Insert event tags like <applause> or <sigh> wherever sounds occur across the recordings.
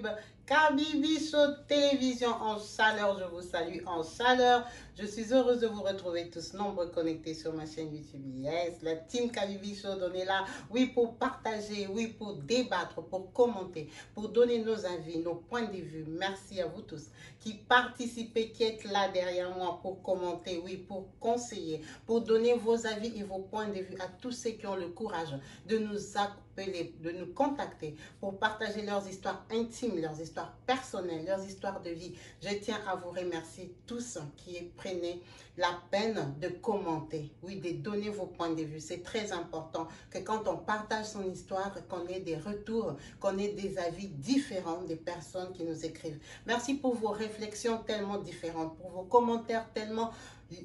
YouTube. Kabibi Show Télévision en chaleur, je vous salue en chaleur. Je suis heureuse de vous retrouver tous nombreux connectés sur ma chaîne YouTube. Yes, la team Kabibi Show, on est là, oui, pour partager, oui, pour débattre, pour commenter, pour donner nos avis, nos points de vue. Merci à vous tous qui participez, qui êtes là derrière moi pour commenter, oui, pour conseiller, pour donner vos avis et vos points de vue à tous ceux qui ont le courage de nous de nous contacter pour partager leurs histoires intimes, leurs histoires personnelles, leurs histoires de vie. Je tiens à vous remercier tous qui prenez la peine de commenter, oui, de donner vos points de vue. C'est très important que quand on partage son histoire, qu'on ait des retours, qu'on ait des avis différents des personnes qui nous écrivent. Merci pour vos réflexions tellement différentes, pour vos commentaires tellement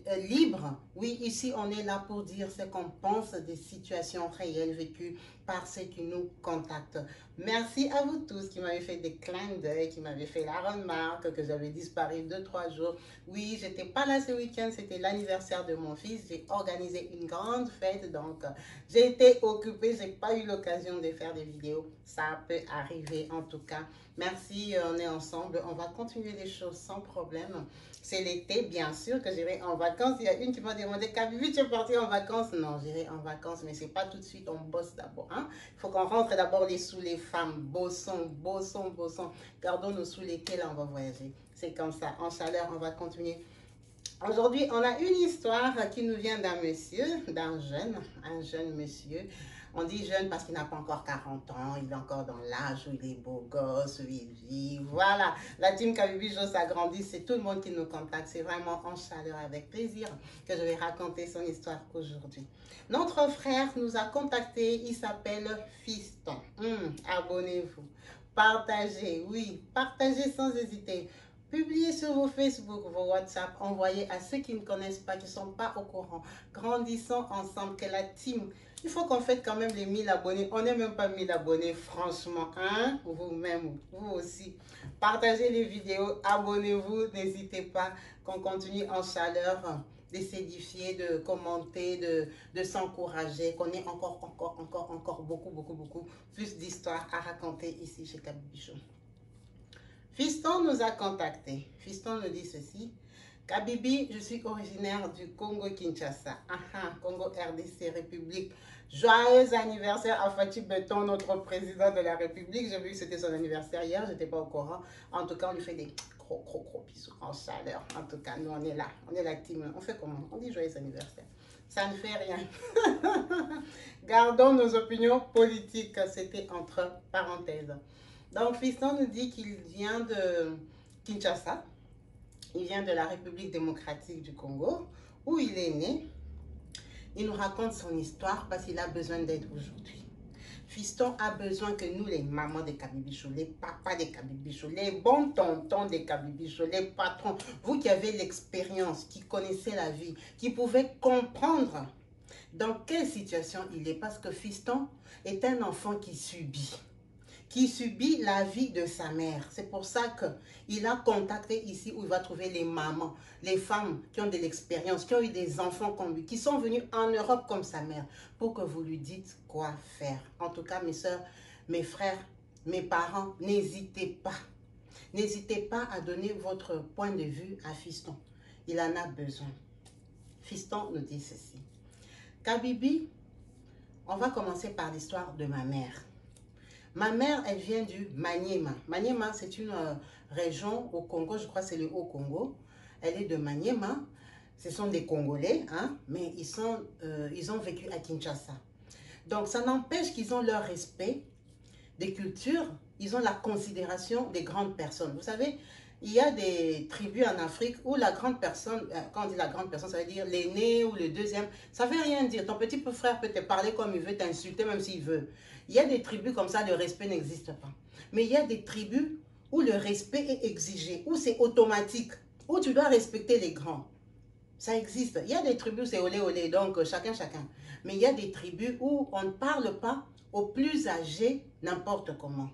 euh, libres. Oui, ici, on est là pour dire ce qu'on pense des situations réelles vécues par ceux qui nous contactent. Merci à vous tous qui m'avez fait des clins d'œil, qui m'avaient fait la remarque que j'avais disparu deux, trois jours. Oui, j'étais pas là ce week-end, c'était l'anniversaire de mon fils. J'ai organisé une grande fête, donc j'ai été occupée, j'ai pas eu l'occasion de faire des vidéos. Ça peut arriver en tout cas. Merci, on est ensemble. On va continuer les choses sans problème. C'est l'été, bien sûr, que j'irai en vacances. Il y a une qui m'a demandé, Kabibi, tu es parti en vacances Non, j'irai en vacances, mais c'est pas tout de suite, on bosse d'abord. Hein? Il faut qu'on rentre d'abord les sous les femmes. Bossons, bossons, bossons. Gardons-nous sous lesquels on va voyager. C'est comme ça. En chaleur, on va continuer. Aujourd'hui, on a une histoire qui nous vient d'un monsieur, d'un jeune, un jeune monsieur. On dit jeune parce qu'il n'a pas encore 40 ans, il est encore dans l'âge où il est beau gosse, où il vit. Voilà, la team Kabibi s'agrandit, c'est tout le monde qui nous contacte. C'est vraiment en chaleur, avec plaisir que je vais raconter son histoire aujourd'hui. Notre frère nous a contacté, il s'appelle Fiston. Hum, abonnez-vous, partagez, oui, partagez sans hésiter. Publiez sur vos Facebook, vos WhatsApp, envoyez à ceux qui ne connaissent pas, qui ne sont pas au courant. Grandissons ensemble, que la team il faut qu'on fête quand même les 1000 abonnés. On n'est même pas 1000 abonnés, franchement. Hein? Vous-même, vous aussi. Partagez les vidéos, abonnez-vous, n'hésitez pas qu'on continue en chaleur de s'édifier, de commenter, de, de s'encourager, qu'on ait encore, encore, encore, encore beaucoup, beaucoup, beaucoup plus d'histoires à raconter ici chez Kabibichou. Fiston nous a contactés. Fiston nous dit ceci. Kabibi, je suis originaire du Congo-Kinshasa. Congo RDC République. Joyeux anniversaire à Fatih Beton, notre président de la République. J'ai vu que c'était son anniversaire hier, je n'étais pas au courant. En tout cas, on lui fait des gros, gros, gros bisous en chaleur. En tout cas, nous, on est là. On est la team. On fait comment? On dit joyeux anniversaire. Ça ne fait rien. <laughs> Gardons nos opinions politiques. C'était entre parenthèses. Donc, Fiston nous dit qu'il vient de Kinshasa. Il vient de la République démocratique du Congo, où il est né. Il nous raconte son histoire parce qu'il a besoin d'aide aujourd'hui. Fiston a besoin que nous, les mamans des Kabibichou, les papas des Kabibichou, les bons tontons des Kabibichou, les patrons, vous qui avez l'expérience, qui connaissez la vie, qui pouvez comprendre dans quelle situation il est. Parce que Fiston est un enfant qui subit qui subit la vie de sa mère. C'est pour ça qu'il a contacté ici où il va trouver les mamans, les femmes qui ont de l'expérience, qui ont eu des enfants comme lui, qui sont venus en Europe comme sa mère, pour que vous lui dites quoi faire. En tout cas, mes soeurs, mes frères, mes parents, n'hésitez pas. N'hésitez pas à donner votre point de vue à Fiston. Il en a besoin. Fiston nous dit ceci. Kabibi, on va commencer par l'histoire de ma mère. Ma mère, elle vient du Maniema. Maniema, c'est une euh, région au Congo, je crois c'est le Haut-Congo. Elle est de Maniema. Ce sont des Congolais, hein, mais ils, sont, euh, ils ont vécu à Kinshasa. Donc, ça n'empêche qu'ils ont leur respect des cultures, ils ont la considération des grandes personnes. Vous savez, il y a des tribus en Afrique où la grande personne, euh, quand on dit la grande personne, ça veut dire l'aîné ou le deuxième. Ça veut rien dire. Ton petit frère peut te parler comme il veut, t'insulter même s'il veut. Il y a des tribus comme ça, le respect n'existe pas. Mais il y a des tribus où le respect est exigé, où c'est automatique, où tu dois respecter les grands. Ça existe. Il y a des tribus c'est olé olé, donc euh, chacun chacun. Mais il y a des tribus où on ne parle pas aux plus âgés n'importe comment.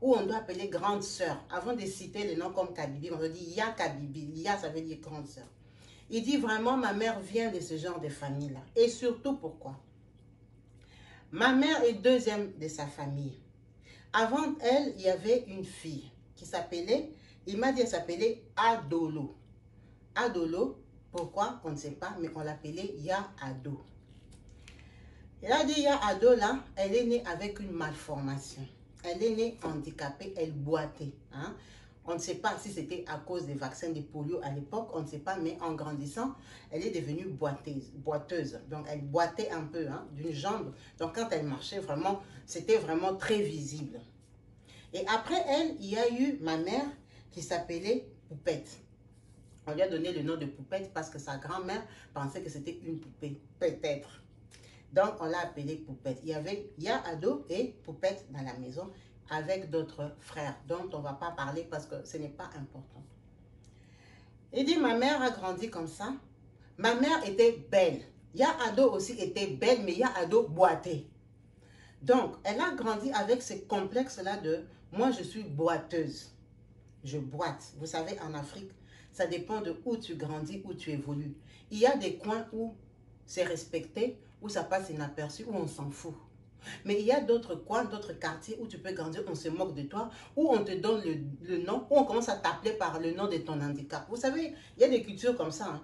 Où on doit appeler grande sœur. Avant de citer les noms comme Kabibi, on dit Ya Kabibi. Ya, ça veut dire grande sœur. Il dit vraiment, ma mère vient de ce genre de famille-là. Et surtout pourquoi? Ma mère est deuxième de sa famille. Avant elle, il y avait une fille qui s'appelait, il m'a dit, elle s'appelait Adolo. Adolo, pourquoi On ne sait pas, mais on l'appelait Ya Ado. Il a dit, Ya Ado, là, elle est née avec une malformation. Elle est née handicapée, elle boitait. Hein? On ne sait pas si c'était à cause des vaccins de polio à l'époque, on ne sait pas, mais en grandissant, elle est devenue boiteuse. boiteuse. Donc, elle boitait un peu hein, d'une jambe. Donc, quand elle marchait, vraiment, c'était vraiment très visible. Et après elle, il y a eu ma mère qui s'appelait Poupette. On lui a donné le nom de Poupette parce que sa grand-mère pensait que c'était une poupée, peut-être. Donc, on l'a appelée Poupette. Il y avait, il y a Ado et Poupette dans la maison avec d'autres frères dont on va pas parler parce que ce n'est pas important. Il dit, ma mère a grandi comme ça. Ma mère était belle. Ya Ado aussi était belle, mais Ya Ado boitait. Donc, elle a grandi avec ce complexe-là de « moi, je suis boiteuse ». Je boite. Vous savez, en Afrique, ça dépend de où tu grandis, où tu évolues. Il y a des coins où c'est respecté, où ça passe inaperçu, où on s'en fout. Mais il y a d'autres coins, d'autres quartiers où tu peux grandir, on se moque de toi, où on te donne le, nom, où on commence à t'appeler par le nom de ton handicap. Vous savez, il y a des cultures comme ça. Hein.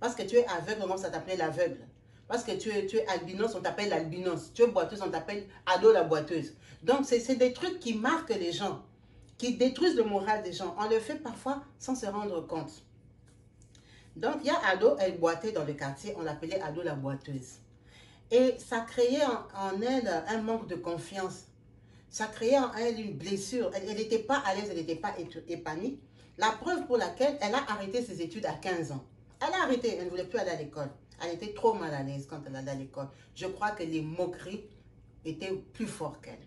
Parce que tu es aveugle, on commence à t'appeler l'aveugle. Parce que tu es, tu es albinos, on t'appelle l'albinos. Tu es boiteuse, on t'appelle ado la boiteuse. Donc, c'est des trucs qui marquent les gens, qui détruisent le moral des gens. On le fait parfois sans se rendre compte. Donc, il y a ado, elle boitait dans le quartier, on l'appelait ado la boiteuse. Et ça créait en, elle un manque de confiance. Ça créait en elle une blessure. Elle n'était pas à l'aise, elle n'était pas épanouie. La preuve pour laquelle elle a arrêté ses études à 15 ans. Elle a arrêté, elle ne voulait plus aller à l'école. Elle était trop mal à l'aise quand elle allait à l'école. Je crois que les moqueries étaient plus fortes qu'elle.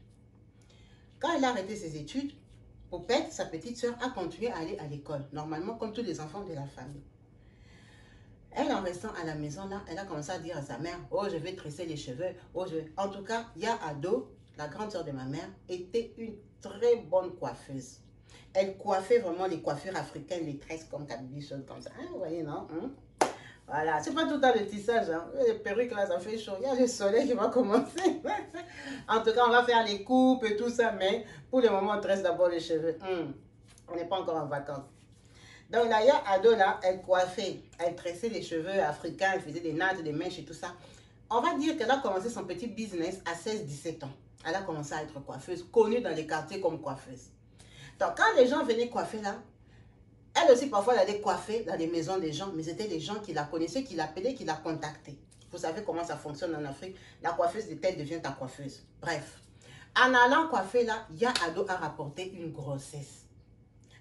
Quand elle a arrêté ses études, Poupette, sa petite soeur, a continué à aller à l'école, normalement comme tous les enfants de la famille. Elle, en restant à la maison, là, elle a commencé à dire à sa mère, oh, je vais tresser les cheveux. Oh, je En tout cas, il y a Ado, la grande soeur de ma mère, était une très bonne coiffeuse. Elle coiffait vraiment les coiffures africaines, les tresses comme Kabibi, choses comme ça. Hein, vous voyez, non hein? Voilà, c'est pas tout le temps le tissage. Hein. Les perruques, là, ça fait chaud. Il y a le soleil qui va commencer. <laughs> en tout cas, on va faire les coupes et tout ça, mais pour le moment, on tresse d'abord les cheveux. Hmm. On n'est pas encore en vacances. Donc là, il y a Ado, là, elle coiffait, elle tressait les cheveux africains, elle faisait des nattes, des mèches et tout ça. On va dire qu'elle a commencé son petit business à 16-17 ans. Elle a commencé à être coiffeuse, connue dans les quartiers comme coiffeuse. Donc quand les gens venaient coiffer là, elle aussi parfois elle allait coiffer dans les maisons des gens, mais c'était les gens qui la connaissaient, qui l'appelaient, qui la contactaient. Vous savez comment ça fonctionne en Afrique. La coiffeuse de tête devient ta coiffeuse. Bref. En allant coiffer là, Ya Ado a rapporté une grossesse.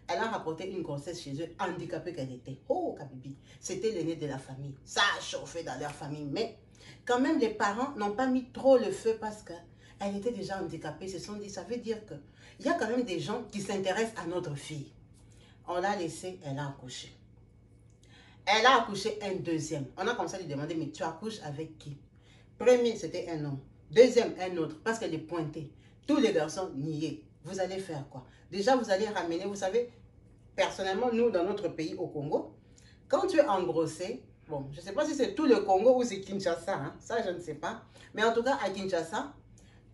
Elle a rapporté une grossesse chez eux, handicapée qu'elle était. Oh, Kabibi, c'était l'aîné de la famille. Ça a chauffé dans leur famille. Mais quand même, les parents n'ont pas mis trop le feu parce qu'elle était déjà handicapée. Ils se sont ça veut dire qu'il y a quand même des gens qui s'intéressent à notre fille. On l'a laissée, elle a accouché. Elle a accouché un deuxième. On a commencé à lui demander, mais tu accouches avec qui? Premier, c'était un homme. Deuxième, un autre, parce qu'elle est pointée. Tous les garçons niaient. Vous allez faire quoi? Déjà, vous allez ramener, vous savez, personnellement, nous, dans notre pays, au Congo, quand tu es engrossé, bon, je ne sais pas si c'est tout le Congo ou c'est Kinshasa, hein, ça, je ne sais pas. Mais en tout cas, à Kinshasa,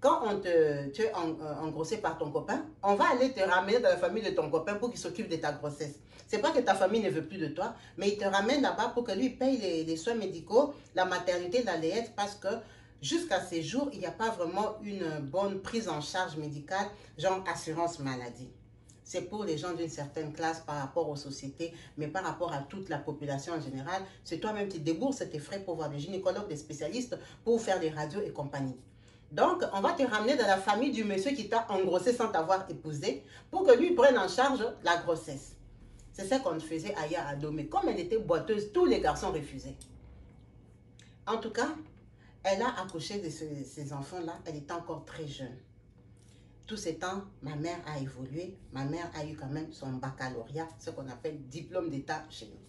quand on te, tu es euh, engrossé par ton copain, on va aller te ramener dans la famille de ton copain pour qu'il s'occupe de ta grossesse. C'est pas que ta famille ne veut plus de toi, mais il te ramène là-bas pour que lui paye les, soins médicaux, la maternité, la laïette, parce que jusqu'à ces jours, il n'y a pas vraiment une bonne prise en charge médicale, genre assurance maladie. C'est pour les gens d'une certaine classe par rapport aux sociétés, mais par rapport à toute la population en général. C'est toi-même qui débourses tes frais pour voir des gynécologues, des spécialistes, pour faire des radios et compagnie. Donc, on va te ramener dans la famille du monsieur qui t'a engrossé sans t'avoir épousé pour que lui prenne en charge la grossesse. C'est ça qu'on faisait à Ado. Mais comme elle était boiteuse, tous les garçons refusaient. En tout cas, elle a accouché de ces, enfants-là. Elle était encore très jeune. Tous ces temps, ma mère a évolué. Ma mère a eu quand même son baccalauréat, ce qu'on appelle diplôme d'État chez nous.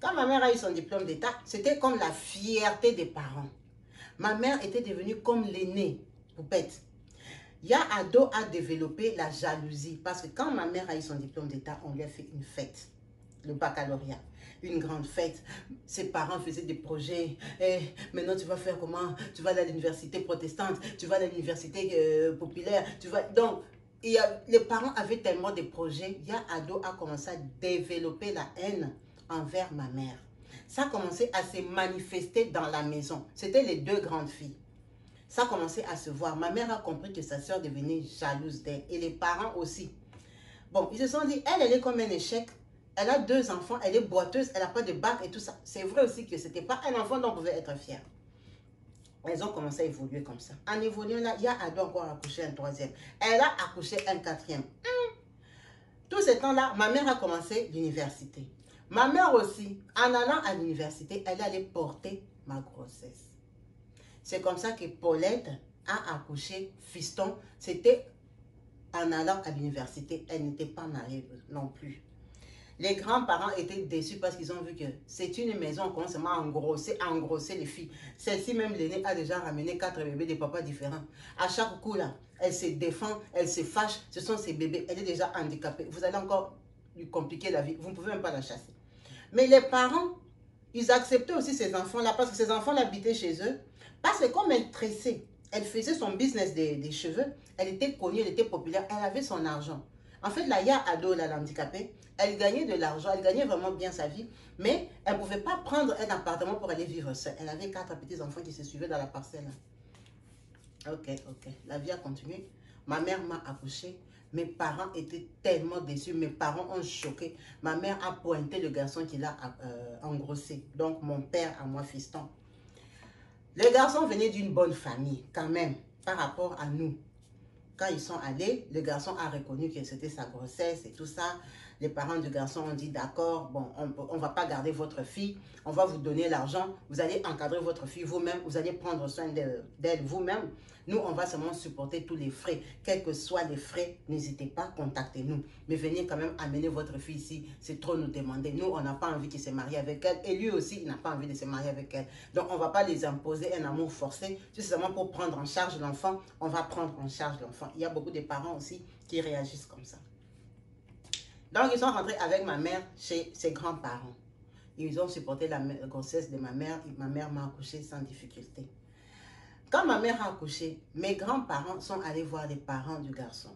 Quand ma mère a eu son diplôme d'État, c'était comme la fierté des parents. Ma mère était devenue comme l'aînée, poupette. Ya Ado a développé la jalousie parce que quand ma mère a eu son diplôme d'État, on lui a fait une fête. le baccalauréat une grande fête. Ses parents faisaient des projets. Et eh, maintenant, tu vas faire comment? Tu vas à l'université protestante, tu vas à l'université euh, populaire. Tu vas... Donc, il y a, les parents avaient tellement de projets. Il y a Ado a commencé à développer la haine envers ma mère. Ça a commencé à se manifester dans la maison. C'était les deux grandes filles. Ça a commencé à se voir. Ma mère a compris que sa soeur devenait jalouse d'elle. Et les parents aussi. Bon, ils se sont dit, elle, elle est comme un échec. Elle a deux enfants, elle est boiteuse, elle n'a pas de bac et tout ça. C'est vrai aussi que ce n'était pas un enfant dont on pouvait être fier. Elles ont commencé à évoluer comme ça. En évoluant là, il y a Ado encore accouché un troisième. Elle a accouché un quatrième. Hmm. Tout ce temps-là, ma mère a commencé l'université. Ma mère aussi, en allant à l'université, elle allait porter ma grossesse. C'est comme ça que Paulette a accouché fiston. C'était en allant à l'université. Elle n'était pas mariée non plus. Les grands-parents étaient déçus parce qu'ils ont vu que c'est une maison, on commence à engrosser, les filles. Celle-ci, même l'aînée, a déjà ramené quatre bébés de papas différents. À chaque coup, là, elle se défend, elle se fâche. Ce sont ses bébés. Elle est déjà handicapée. Vous allez encore lui compliquer la vie. Vous ne pouvez même pas la chasser. Mais les parents, ils acceptaient aussi ces enfants-là parce que ces enfants l'habitaient chez eux. Parce que comme elle tressait, elle faisait son business des, cheveux, elle était connue, elle était populaire, elle avait son argent. En fait, la Ya Ado, là, l'handicapée, elle gagnait de l'argent, elle gagnait vraiment bien sa vie, mais elle ne pouvait pas prendre un appartement pour aller vivre seule. Elle avait quatre petits-enfants qui se suivaient dans la parcelle. Ok, ok. La vie a continué. Ma mère m'a accouché. Mes parents étaient tellement déçus. Mes parents ont choqué. Ma mère a pointé le garçon qu'il a euh, engrossé. Donc, mon père à moi, fiston. Le garçon venait d'une bonne famille, quand même, par rapport à nous. Quand ils sont allés, le garçon a reconnu que c'était sa grossesse et tout ça. Les parents du garçon ont dit, d'accord, bon, on ne va pas garder votre fille, on va vous donner l'argent, vous allez encadrer votre fille vous-même, vous allez prendre soin d'elle vous-même. Nous, on va seulement supporter tous les frais. Quels que soient les frais, n'hésitez pas, contactez-nous. Mais venez quand même amener votre fille ici, c'est trop nous demander. Nous, on n'a pas envie qu'il se marie avec elle. Et lui aussi, il n'a pas envie de se marier avec elle. Donc, on ne va pas les imposer un amour forcé. C'est seulement pour prendre en charge l'enfant, on va prendre en charge l'enfant. Il y a beaucoup de parents aussi qui réagissent comme ça. Donc, ils sont rentrés avec ma mère chez ses grands-parents. Ils ont supporté la grossesse de ma mère. Et ma mère m'a accouché sans difficulté. Quand ma mère a accouché, mes grands-parents sont allés voir les parents du garçon.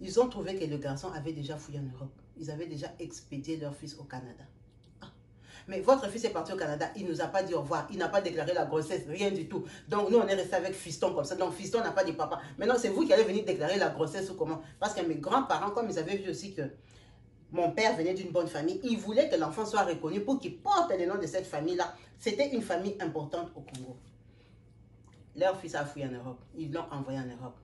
Ils ont trouvé que le garçon avait déjà fouillé en Europe. Ils avaient déjà expédié leur fils au Canada. Ah. Mais votre fils est parti au Canada, il ne nous a pas dit au revoir, il n'a pas déclaré la grossesse, rien du tout. Donc nous, on est resté avec fiston comme ça. Donc fiston n'a pas dit papa. Maintenant, c'est vous qui allez venir déclarer la grossesse ou comment? Parce que mes grands-parents, comme ils avaient vu aussi que mon père venait d'une bonne famille. Il voulait que l'enfant soit reconnu pour qu'il porte le nom de cette famille-là. C'était une famille importante au Congo. Leur fils a fui en Europe. Ils l'ont envoyé en Europe.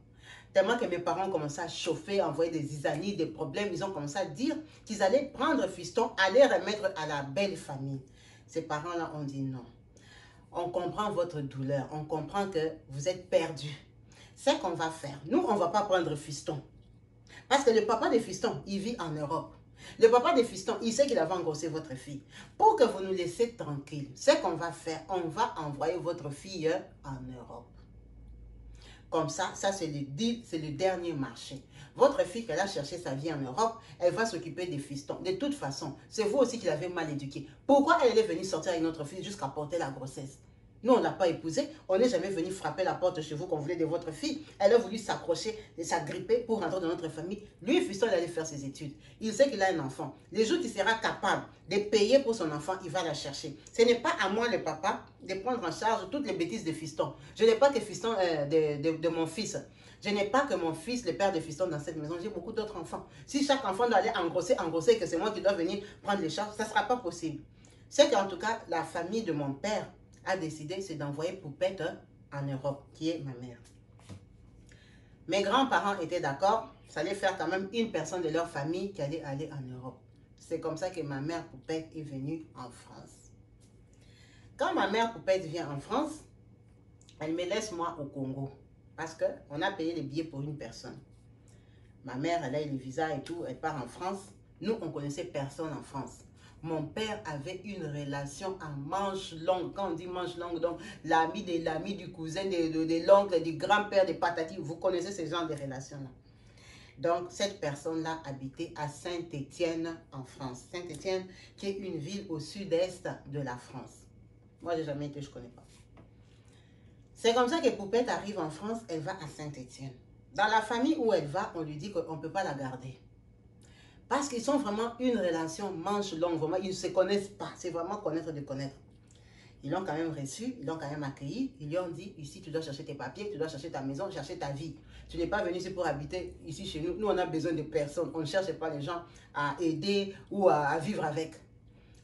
Tellement que mes parents commencé à chauffer, envoyer des isanies, des problèmes. Ils ont commencé à dire qu'ils allaient prendre fiston, aller remettre à la belle famille. Ces parents-là ont dit non. On comprend votre douleur. On comprend que vous êtes perdu. C'est qu'on va faire. Nous, on ne va pas prendre fiston. Parce que le papa de fiston, il vit en Europe. Le papa des fistons, il sait qu'il avait engrossé votre fille. Pour que vous nous laissiez tranquille, ce qu'on va faire, on va envoyer votre fille en Europe. Comme ça, ça c'est le le dernier marché. Votre fille, qu'elle a cherché sa vie en Europe, elle va s'occuper des fistons. De toute façon, c'est vous aussi qui l'avez mal éduquée. Pourquoi elle est venue sortir avec notre fille jusqu'à porter la grossesse? Nous, on n'a pas épousé. On n'est jamais venu frapper la porte chez vous qu'on voulait de votre fille. Elle a voulu s'accrocher s'agripper pour rentrer dans notre famille. Lui, fiston, il allait faire ses études. Il sait qu'il a un enfant. Les jours qu'il sera capable de payer pour son enfant, il va la chercher. Ce n'est pas à moi, le papa, de prendre en charge toutes les bêtises de fiston. Je n'ai pas que fiston euh, de, de, mon fils. Je n'ai pas que mon fils, le père de fiston dans cette maison. J'ai beaucoup d'autres enfants. Si chaque enfant doit aller engrosser, engrosser, que c'est moi qui dois venir prendre les charges, ça ne sera pas possible. C'est qu'en tout cas, la famille de mon père a décidé, c'est d'envoyer Poupette en Europe, qui est ma mère. Mes grands-parents étaient d'accord, ça allait faire quand même une personne de leur famille qui allait aller en Europe. C'est comme ça que ma mère Poupette est venue en France. Quand ma mère Poupette vient en France, elle me laisse moi au Congo. Parce qu'on a payé les billets pour une personne. Ma mère, elle a eu le visa et tout, elle part en France. Nous, on connaissait personne en France mon père avait une relation en manche longue. Quand on dit manche longue, donc l'ami de l'ami du cousin, de, l'oncle, du grand-père, des patatis. Vous connaissez ce genre de relations-là. Donc, cette personne-là habitait à Saint-Étienne, en France. Saint-Étienne, qui est une ville au sud-est de la France. Moi, j'ai jamais été, je ne connais pas. C'est comme ça que Poupette arrive en France, elle va à Saint-Étienne. Dans la famille où elle va, on lui dit qu'on ne peut pas la garder. Parce qu'ils sont vraiment une relation manche longue. Vraiment, ils ne se connaissent pas. C'est vraiment connaître de connaître. Ils l'ont quand même reçu, ils l'ont quand même accueilli. Ils lui ont dit, ici, tu dois chercher tes papiers, tu dois chercher ta maison, chercher ta vie. Tu n'es pas venu ici pour habiter ici chez nous. Nous, on a besoin de personnes. On ne cherche pas les gens à aider ou à, vivre avec.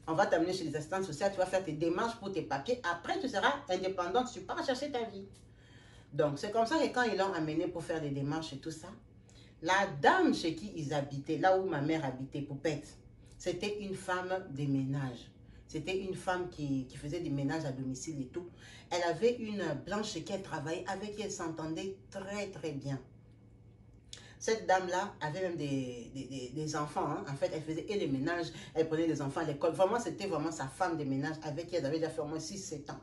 On va t'amener chez les assistantes sociales, tu vas faire tes démarches pour tes papiers. Après, tu seras indépendante, tu pars chercher ta vie. Donc, c'est comme ça que quand ils l'ont amené pour faire des démarches et tout ça, la dame chez qui ils habitaient, là où ma mère habitait, Poupette, c'était une femme des ménages. C'était une femme qui, faisait des ménages à domicile et tout. Elle avait une blanche qui elle travaillait, avec qui elle s'entendait très très bien. Cette dame-là avait même des, enfants. Hein. En fait, elle faisait et les ménages, elle prenait des enfants à l'école. Vraiment, c'était vraiment sa femme des ménages avec qui elle avait déjà fait au moins 6-7 ans.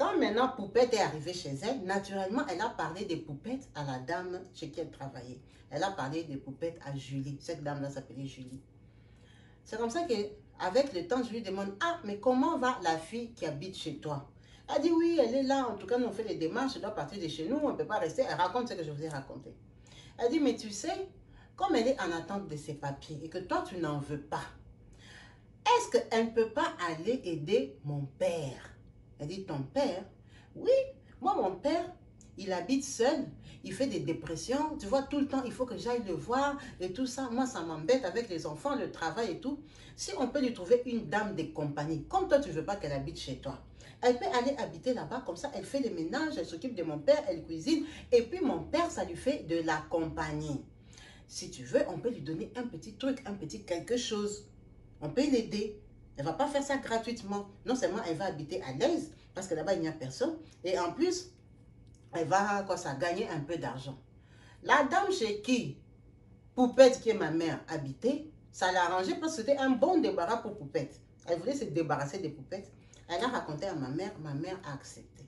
Quand maintenant Poupette est arrivée chez elle, naturellement, elle a parlé des poupettes à la dame chez qui elle travaillait. Elle a parlé des poupettes à Julie. Cette dame-là s'appelait Julie. C'est comme ça que, avec le temps, je lui demande, ah, mais comment va la fille qui habite chez toi? Elle dit, oui, elle est là. En tout cas, nous, on fait les démarches. Elle doit partir de chez nous. On ne peut pas rester. Elle raconte ce que je vous ai raconté. Elle dit, mais tu sais, comme elle est en attente de ses papiers et que toi, tu n'en veux pas, est-ce qu'elle ne peut pas aller aider mon père? Elle dit, ton père? Oui, moi, mon père, il habite seul, il fait des dépressions, tu vois, tout le temps, il faut que j'aille le voir et tout ça. Moi, ça m'embête avec les enfants, le travail et tout. Si on peut lui trouver une dame de compagnie, comme toi, tu ne veux pas qu'elle habite chez toi, elle peut aller habiter là-bas, comme ça, elle fait les ménages, elle s'occupe de mon père, elle cuisine, et puis mon père, ça lui fait de la compagnie. Si tu veux, on peut lui donner un petit truc, un petit quelque chose. On peut l'aider. Elle ne va pas faire ça gratuitement. Non seulement elle va habiter à l'aise, parce que là-bas, il n'y a personne. Et en plus, elle va quoi, ça, gagner un peu d'argent. La dame chez qui Poupette, qui est ma mère, habitait, ça l'a arrangé parce que c'était un bon débarras pour Poupette. Elle voulait se débarrasser des Poupettes. Elle a raconté à ma mère, ma mère a accepté.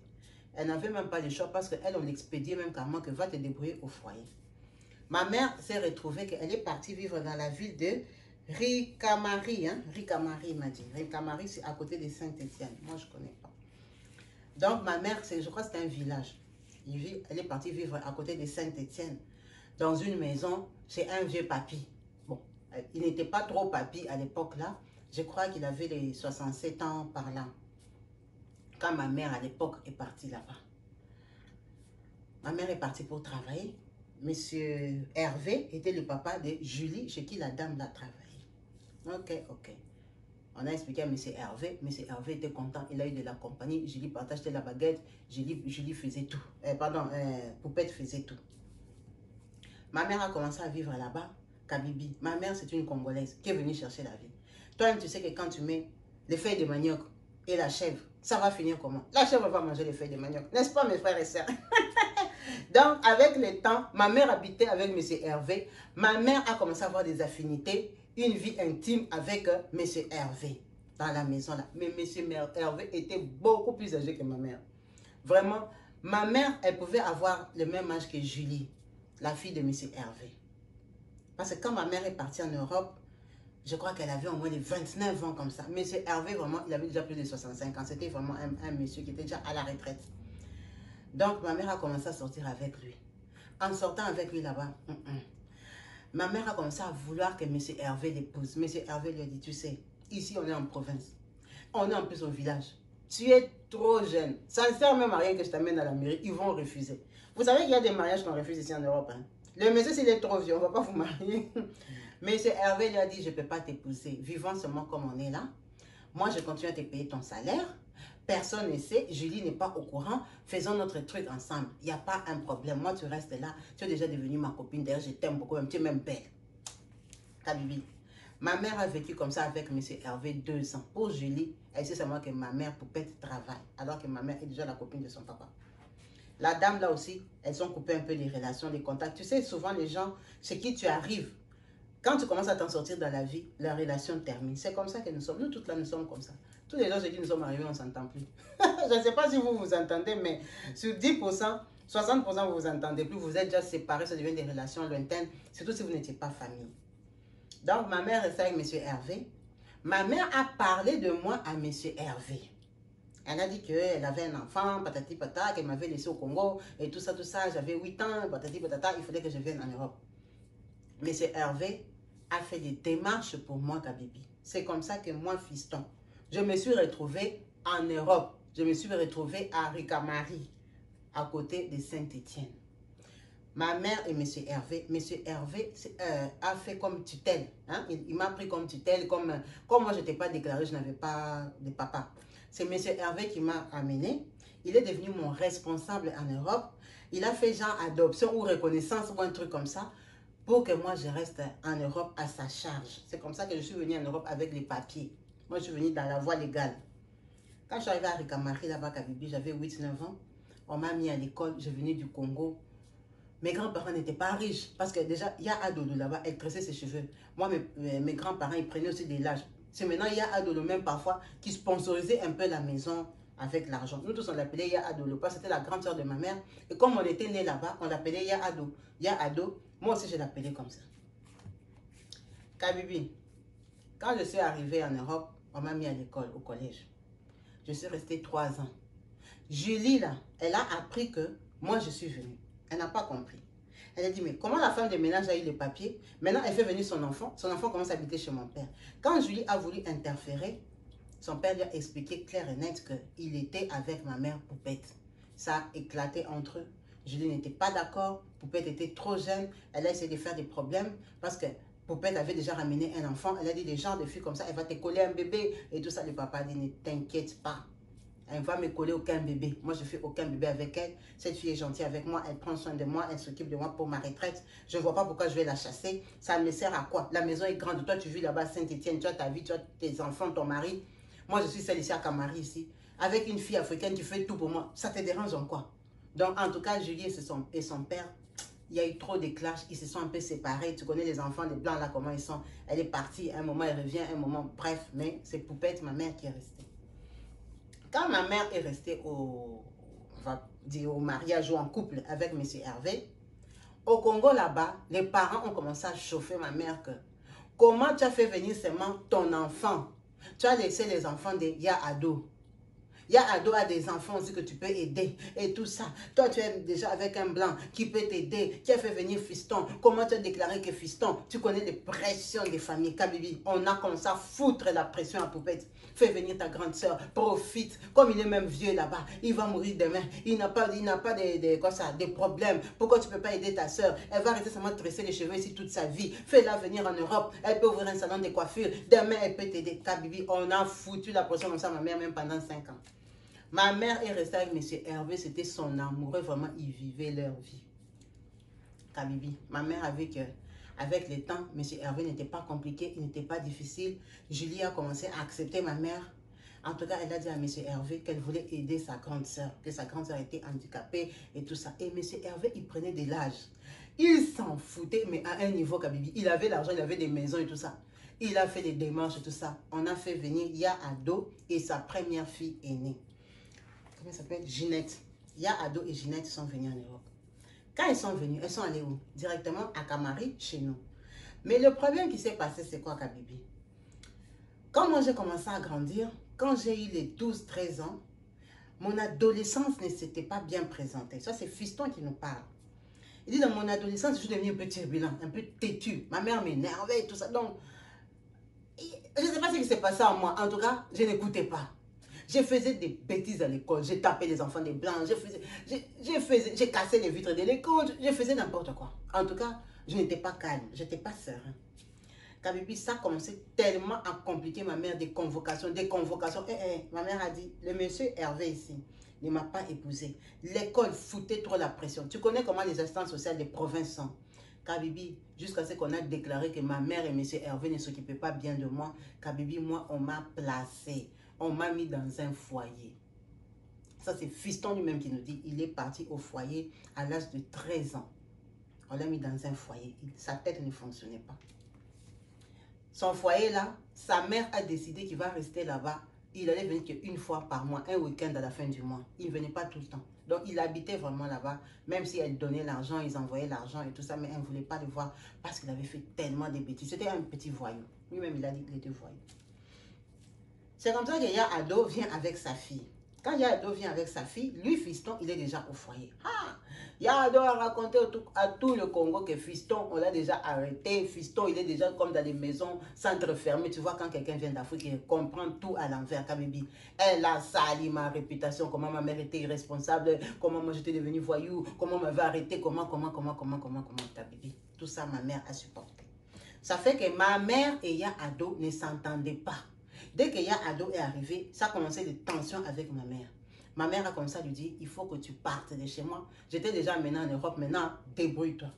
Elle n'avait même pas le choix parce qu'elle, on l'expédiait même carrément que va te débrouiller au foyer. Ma mère s'est retrouvée qu'elle est partie vivre dans la ville de Ricamari, hein? Ricamari m'a dit. Ricamari, c'est à côté de Saint-Étienne. Moi, je connais. Donc, ma mère, je crois que c'est un village. elle est partie vivre à côté de Saint-Étienne, dans une maison chez un vieux papy. Bon, il n'était pas trop papy à l'époque là. Je crois qu'il avait les 67 ans par là. Quand ma mère, à l'époque, est partie là-bas. Ma mère est partie pour travailler. Monsieur Hervé était le papa de Julie, chez qui la dame l'a travaillé. Ok, ok. On a expliqué à M. Hervé. M. Hervé était content. Il a eu de la compagnie. Julie partageait la baguette. Julie, Julie faisait tout. Euh, pardon, euh, Poupette faisait tout. Ma mère a commencé à vivre là-bas. Kabibi. Ma mère, c'est une Congolaise qui est venue chercher la vie. Toi, tu sais que quand tu mets les feuilles de manioc et la chèvre, ça va finir comment? La chèvre va manger les feuilles de manioc. N'est-ce pas, mes frères et sœurs? <laughs> Donc, avec le temps, ma mère habitait avec M. Hervé. Ma mère a commencé à avoir des affinités, une vie intime avec euh, M. Hervé dans la maison là. Mais M. Hervé était beaucoup plus âgé que ma mère. Vraiment, ma mère, elle pouvait avoir le même âge que Julie, la fille de M. Hervé. Parce que quand ma mère est partie en Europe, je crois qu'elle avait au moins les 29 ans comme ça. M. Hervé, vraiment, il avait déjà plus de 65 ans. C'était vraiment un, monsieur qui était déjà à la retraite. Donc, ma mère a commencé à sortir avec lui. En sortant avec lui là-bas. Ma mère a commencé à vouloir que M. Hervé l'épouse. M. Hervé lui a dit, tu sais, ici on est en province. On est en plus au village. Tu es trop jeune. Ça ne sert même à rien que je t'amène à la mairie. Ils vont refuser. Vous savez qu'il y a des mariages qu'on refuse ici en Europe. Hein? Le monsieur, s'il est trop vieux, on ne va pas vous marier. <laughs> M. Hervé lui a dit, je ne peux pas t'épouser. Vivons seulement comme on est là. Moi, je continue à te payer ton salaire. Personne ne sait, Julie n'est pas au courant. Faisons notre truc ensemble. Il n'y a pas un problème. Moi, tu restes là. Tu es déjà devenue ma copine. D'ailleurs, je t'aime beaucoup. Tu es même belle. Kabibi. Ma mère a vécu comme ça avec M. Hervé deux ans. Pour Julie, elle sait seulement que ma mère Poupette travaille. Alors que ma mère est déjà la copine de son papa. La dame là aussi, elles ont coupé un peu les relations, les contacts. Tu sais, souvent les gens, chez qui tu arrives, quand tu commences à t'en sortir dans la vie, la relation termine. C'est comme ça que nous sommes. Nous toutes là, nous sommes comme ça. Tous les chez qui nous sommes arrivés, on ne s'entend plus. <laughs> je ne sais pas si vous vous entendez, mais sur 10%, 60% vous vous entendez plus, vous êtes déjà séparés, ça devient des relations lointaines, surtout si vous n'étiez pas famille. Donc, ma mère est avec M. Hervé. Ma mère a parlé de moi à M. Hervé. Elle a dit qu'elle avait un enfant, patati patata, qu'elle m'avait laissé au Congo, et tout ça, tout ça. J'avais 8 ans, patati patata, il fallait que je vienne en Europe. M. Hervé a fait des démarches pour moi, Kabibi. C'est comme ça que moi, fiston, je me suis retrouvée en Europe. Je me suis retrouvée à Ricamari à côté de Saint-Étienne. Ma mère et M. Hervé, M. Hervé euh, a fait comme tutelle. Hein? Il, m'a pris comme tutelle. Comme, comme moi, je n'étais pas déclarée, je n'avais pas de papa. C'est M. Hervé qui m'a amené. Il est devenu mon responsable en Europe. Il a fait genre adoption ou reconnaissance ou un truc comme ça pour que moi, je reste en Europe à sa charge. C'est comme ça que je suis venue en Europe avec les papiers. Moi, je suis venue dans la voie légale. Quand je suis arrivée à Ricamari, là-bas, Kabibi, j'avais 8-9 ans. On m'a mis à l'école, je venais du Congo. Mes grands-parents n'étaient pas riches parce que déjà, il y a Adolo là-bas, elle tressait ses cheveux. Moi, mes, mes grands-parents, ils prenaient aussi des lâches. C'est maintenant, il y a Adolo même parfois qui sponsorisait un peu la maison avec l'argent. Nous tous, on l'appelait Ya Ado. parce que c'était la grande soeur de ma mère. Et comme on était nés là-bas, on l'appelait Ya Ado. Ya Ado, moi aussi, je l'appelais comme ça. Kabibi, quand je suis arrivée en Europe, on m'a mis à l'école, au collège. Je suis restée trois ans. Julie, là, elle a appris que moi, je suis venue. Elle n'a pas compris. Elle a dit, mais comment la femme de ménage a eu les papiers? Maintenant, elle fait venir son enfant. Son enfant commence à habiter chez mon père. Quand Julie a voulu interférer, son père lui a expliqué clair et net qu'il était avec ma mère Poupette. Ça a éclaté entre eux. Julie n'était pas d'accord. Poupette était trop jeune. Elle a essayé de faire des problèmes parce que Poupette avait déjà ramené un enfant. Elle a dit, des gens de filles comme ça, elle va te coller un bébé. Et tout ça, le papa a dit, ne t'inquiète pas. Elle va me coller aucun bébé. Moi, je fais aucun bébé avec elle. Cette fille est gentille avec moi. Elle prend soin de moi. Elle s'occupe de moi pour ma retraite. Je ne vois pas pourquoi je vais la chasser. Ça me sert à quoi? La maison est grande. Toi, tu vis là-bas Saint-Etienne. Tu as ta vie, tu as tes enfants, ton mari. Moi, je suis celle ici à Camari, ici. Avec une fille africaine, tu fais tout pour moi. Ça te dérange en quoi? Donc, en tout cas, Julie et son, et son père, il y a eu trop de clashs. Ils se sont un peu séparés. Tu connais les enfants, les blancs là, comment ils sont. Elle est partie. Un moment, elle revient. Un moment, bref. Mais c'est Poupette, ma mère, qui est restée. Quand ma mère est restée au, va dire, au mariage ou en couple avec M. Hervé, au Congo là-bas, les parents ont commencé à chauffer ma mère que comment tu as fait venir seulement ton enfant? Tu as laissé les enfants de Yaado il y a Ado a des enfants aussi que tu peux aider et tout ça. Toi, tu es déjà avec un blanc qui peut t'aider, qui a fait venir fiston. Comment tu as déclaré que fiston, tu connais les pressions des familles? Kabibi, on a comme ça foutre la pression à poupette. Fais venir ta grande soeur, profite. Comme il est même vieux là-bas, il va mourir demain. Il n'a pas, il pas de, quoi ça, des problèmes. Pourquoi tu ne peux pas aider ta soeur Elle va rester seulement tresser les cheveux ici toute sa vie. Fais-la venir en Europe. Elle peut ouvrir un salon de coiffure. Demain, elle peut t'aider. Kabibi, on a foutu la pression comme ça, ma mère, même pendant 5 ans. Ma mère est restée avec M. Hervé, c'était son amoureux, vraiment, ils vivaient leur vie. Kabibi, ma mère avec, avec le temps, M. Hervé n'était pas compliqué, il n'était pas difficile. Julie a commencé à accepter ma mère. En tout cas, elle a dit à M. Hervé qu'elle voulait aider sa grande soeur, que sa grande soeur était handicapée et tout ça. Et M. Hervé, il prenait de l'âge. Il s'en foutait, mais à un niveau, Kabibi. Il avait l'argent, il avait des maisons et tout ça. Il a fait des démarches et tout ça. On a fait venir Ado et sa première fille aînée comment s'appelle Ginette. Il y a Ado et Ginette sont venus en Europe. Quand ils sont venus, elles sont allées où? Directement à Camari, chez nous. Mais le problème qui s'est passé, c'est quoi, Kabibi? Quand moi j'ai commencé à grandir, quand j'ai eu les 12-13 ans, mon adolescence ne s'était pas bien présentée. Ça, c'est Fiston qui nous parle. Il dit, dans mon adolescence, je suis devenu un peu turbulent, un peu têtu. Ma mère m'énervait et tout ça. Donc, je ne sais pas ce qui s'est passé en moi. En tout cas, je n'écoutais pas. Je faisais des bêtises à l'école. J'ai tapé les enfants des blancs. Je faisais, j'ai cassé les vitres de l'école. Je faisais n'importe quoi. En tout cas, je n'étais pas calme. Je n'étais pas serein. Kabibi, ça commençait tellement à compliquer ma mère des convocations, des convocations. Eh, eh, ma mère a dit, le monsieur Hervé ici ne m'a pas épousé. L'école foutait trop la pression. Tu connais comment les instances sociales des provinces sont? Kabibi, jusqu'à ce qu'on a déclaré que ma mère et monsieur Hervé ne s'occupaient pas bien de moi, Kabibi, moi, on m'a placé on m'a mis dans un foyer. Ça, c'est Fiston lui-même qui nous dit, il est parti au foyer à l'âge de 13 ans. On l'a mis dans un foyer. Sa tête ne fonctionnait pas. Son foyer là, sa mère a décidé qu'il va rester là-bas. Il allait venir qu'une fois par mois, un week-end à la fin du mois. Il ne venait pas tout le temps. Donc, il habitait vraiment là-bas. Même si elle donnait l'argent, ils envoyaient l'argent et tout ça, mais elle ne voulait pas le voir parce qu'il avait fait tellement de bêtises. C'était un petit voyou. Lui-même, il a dit qu'il était voyou. C'est comme ça que Ado vient avec sa fille. Quand Yado vient avec sa fille, lui, Fiston, il est déjà au foyer. Ah, Yado a raconté à tout le Congo que Fiston, on l'a déjà arrêté. Fiston, il est déjà comme dans les maisons, centres fermés. Tu vois, quand quelqu'un vient d'Afrique, il comprend tout à l'envers. Elle a sali ma réputation, comment ma mère était irresponsable, comment moi j'étais devenu voyou, comment on m'avait arrêté, comment, comment, comment, comment, comment, comment, Kabibi. Tout ça, ma mère a supporté. Ça fait que ma mère et Yado ne s'entendaient pas. Dès que Ado est arrivé, ça a commencé des tensions avec ma mère. Ma mère a commencé à lui dire, il faut que tu partes de chez moi. J'étais déjà maintenant en Europe, maintenant débrouille-toi.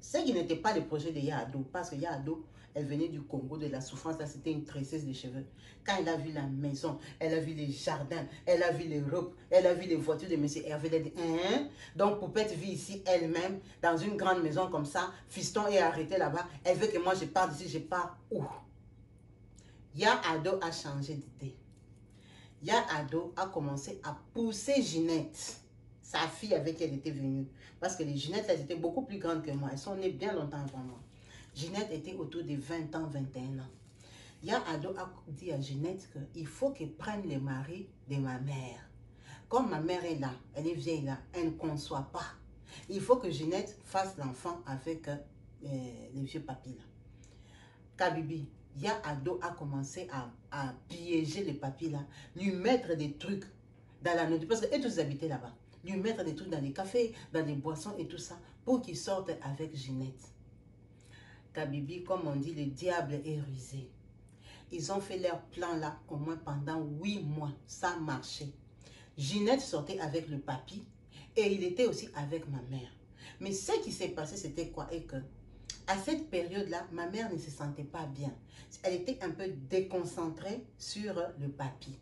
Ce qui n'était pas le projet de Ado, parce que Ado, elle venait du Congo, de la souffrance, c'était une tresseuse de cheveux. Quand elle a vu la maison, elle a vu les jardins, elle a vu les robes, elle a vu les voitures de M. Hervé, elle dit, hein? Donc Poupette vit ici elle-même, dans une grande maison comme ça, Fiston est arrêté là-bas, elle veut que moi je parte d'ici, je pars où? Ya Ado a changé d'idée. Ya Ado a commencé à pousser Ginette, sa fille avec qui elle était venue. Parce que les Ginette, elles étaient beaucoup plus grandes que moi. Elles sont nées bien longtemps avant moi. Ginette était autour de 20 ans, 21 ans. Ya Ado a dit à Ginette qu'il faut qu'elle prenne le mari de ma mère. Comme ma mère est là, elle est vieille là, elle ne conçoit pas. Il faut que Ginette fasse l'enfant avec euh, les vieux papis là. Kabibi, Ya Ado a commencé à, piéger les papiers là, lui mettre des trucs dans la nourriture, parce qu'eux tous habitaient là-bas, lui mettre des trucs dans les cafés, dans les boissons et tout ça, pour qu'il sorte avec Ginette. Kabibi, comme on dit, le diable est rusé. Ils ont fait leur plan là au moins pendant huit mois. Ça marchait. Ginette sortait avec le papy et il était aussi avec ma mère. Mais ce qui s'est passé, c'était quoi? Et que à cette période-là, ma mère ne se sentait pas bien. Elle était un peu déconcentrée sur le papy.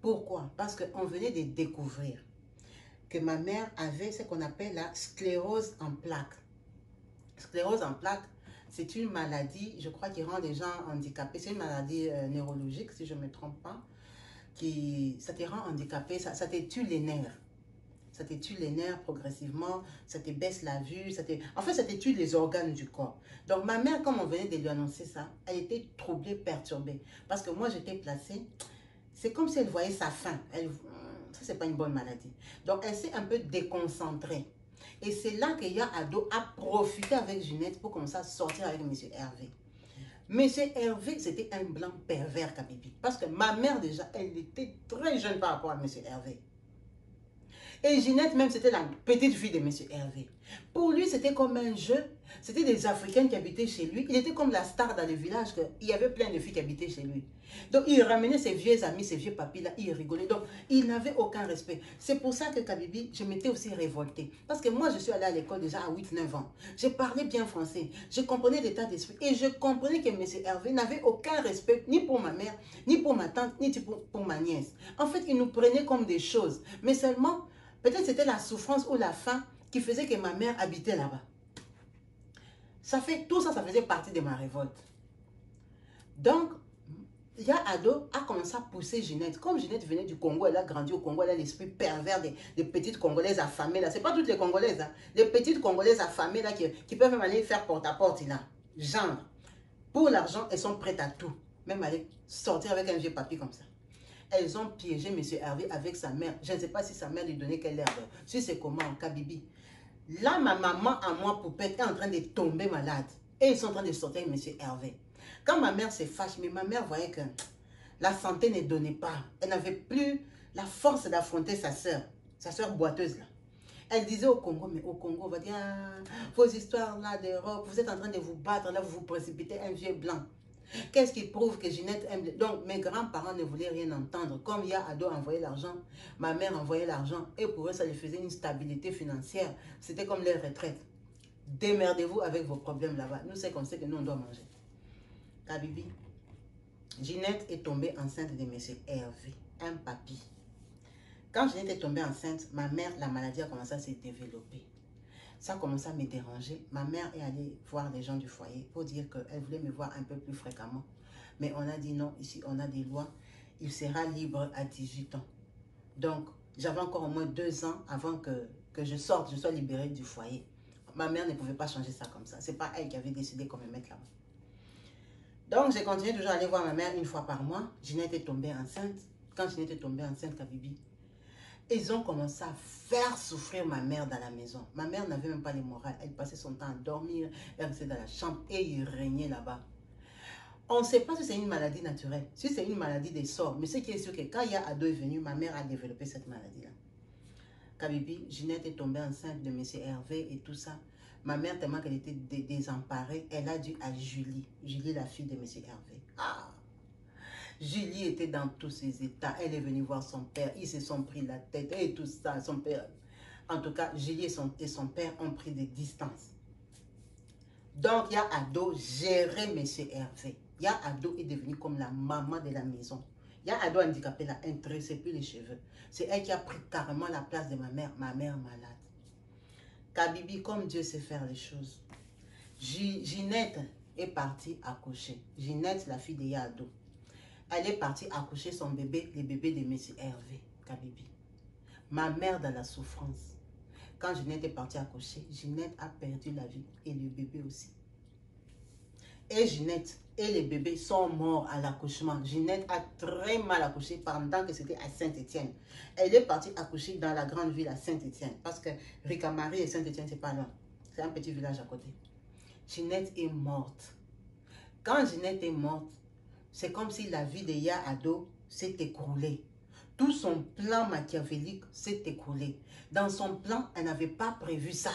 Pourquoi? Parce qu'on venait de découvrir que ma mère avait ce qu'on appelle la sclérose en plaques. Sclérose en plaques, c'est une maladie, je crois, qui rend les gens handicapés. C'est une maladie euh, neurologique, si je ne me trompe pas. Qui, ça te rend handicapé, ça, ça te tue les nerfs ça te tue les nerfs progressivement, ça te baisse la vue, ça te... en fait, ça te tue les organes du corps. Donc, ma mère, comme on venait de lui annoncer ça, elle était troublée, perturbée. Parce que moi, j'étais placée, c'est comme si elle voyait sa faim. Elle... Ça, c'est pas une bonne maladie. Donc, elle s'est un peu déconcentrée. Et c'est là que Ado a profité avec Ginette pour commencer à sortir avec M. Hervé. Monsieur Hervé, c'était un blanc pervers, Kabibi. Parce que ma mère, déjà, elle était très jeune par rapport à M. Hervé. Et Ginette, même, c'était la petite fille de M. Hervé. Pour lui, c'était comme un jeu. C'était des Africains qui habitaient chez lui. Il était comme la star dans le village. Il y avait plein de filles qui habitaient chez lui. Donc, il ramenait ses vieux amis, ses vieux papis là. Il rigolait. Donc, il n'avait aucun respect. C'est pour ça que Kabibi, je m'étais aussi révoltée. Parce que moi, je suis allée à l'école déjà à 8-9 ans. Je parlais bien français. Je comprenais l'état d'esprit. Et je comprenais que M. Hervé n'avait aucun respect ni pour ma mère, ni pour ma tante, ni pour, pour ma nièce. En fait, il nous prenait comme des choses. Mais seulement Peut-être c'était la souffrance ou la faim qui faisait que ma mère habitait là-bas. Ça fait, tout ça, ça faisait partie de ma révolte. Donc, Ya Ado a commencé à pousser Ginette. Comme Ginette venait du Congo, elle a grandi au Congo, elle a l'esprit pervers des, petites Congolaises affamées là. C'est pas toutes les Congolaises, hein. Les petites Congolaises affamées qui, peuvent même aller faire porte-à-porte là. Genre, pour l'argent, elles sont prêtes à tout. Même aller sortir avec un vieux papier comme ça. Elles ont piégé M. Hervé avec sa mère. Je ne sais pas si sa mère lui donnait quelle herbe. Si c'est comment, en Kabibi. Là, ma maman à moi, Poupette, est en train de tomber malade. Et ils sont en train de sortir M. Hervé. Quand ma mère se fâche, mais ma mère voyait que la santé ne donnait pas. Elle n'avait plus la force d'affronter sa soeur, sa soeur boiteuse là. Elle disait au Congo, mais au Congo, on va dire, ah, vos histoires là d'Europe, vous êtes en train de vous battre, là vous vous précipitez, un vieux blanc. Qu'est-ce qui prouve que Ginette aime... Donc, mes grands-parents ne voulaient rien entendre. Comme il y a Ado envoyé l'argent, ma mère envoyait l'argent. Et pour eux, ça les faisait une stabilité financière. C'était comme les retraites. Démerdez-vous avec vos problèmes là-bas. Nous, c'est comme ça que nous, on doit manger. Kabibi, Ginette est tombée enceinte de M. Hervé, un papy. Quand Ginette est tombée enceinte, ma mère, la maladie a commencé à se développer. Ça a commencé à me déranger. Ma mère est allée voir les gens du foyer pour dire qu'elle voulait me voir un peu plus fréquemment. Mais on a dit non, ici on a des lois. Il sera libre à 18 ans. Donc, j'avais encore au moins deux ans avant que, que je sorte, je sois libérée du foyer. Ma mère ne pouvait pas changer ça comme ça. C'est pas elle qui avait décidé qu'on me mette là-bas. Donc, j'ai continué toujours à aller voir ma mère une fois par mois. Ginette est tombée enceinte. Quand Ginette est tombée enceinte, Kabibi, ils ont commencé à faire souffrir ma mère dans la maison. Ma mère n'avait même pas les morales. Elle passait son temps à dormir, elle restait dans la chambre et il régnait là-bas. On ne sait pas si c'est une maladie naturelle, si c'est une maladie des sorts. Mais ce qui est sûr que quand Ado est venu, ma mère a développé cette maladie-là. Kabibi, Ginette est tombée enceinte de M. Hervé et tout ça. Ma mère, tellement qu'elle était désemparée, elle a dû à Julie. Julie, la fille de M. Hervé. Ah Julie était dans tous ses états. Elle est venue voir son père. Ils se sont pris la tête et tout ça. Son père. En tout cas, Julie et son, père ont pris des distances. Donc, il y a Ado gérer M. Hervé. Il y a Ado est devenue comme la maman de la maison. Il y a Ado handicapé là, intéressé plus les cheveux. C'est elle qui a pris carrément la place de ma mère, ma mère malade. Kabibi, comme Dieu sait faire les choses. Ginette est partie accoucher. Ginette, la fille de Yado. Elle est partie accoucher son bébé, le bébé de M. Hervé, Kabibi. Ma mère dans la souffrance. Quand Ginette est partie accoucher, Ginette a perdu la vie et le bébé aussi. Et Ginette et les bébés sont morts à l'accouchement. Ginette a très mal accouché pendant que c'était à Saint-Étienne. Elle est partie accoucher dans la grande ville à Saint-Étienne parce que Ricamarie et Saint-Étienne, c'est pas loin. C'est un petit village à côté. Ginette est morte. Quand Ginette est morte, c'est comme si la vie de Ya Ado s'est écroulée. Tout son plan machiavélique s'est écroulé. Dans son plan, elle n'avait pas prévu ça.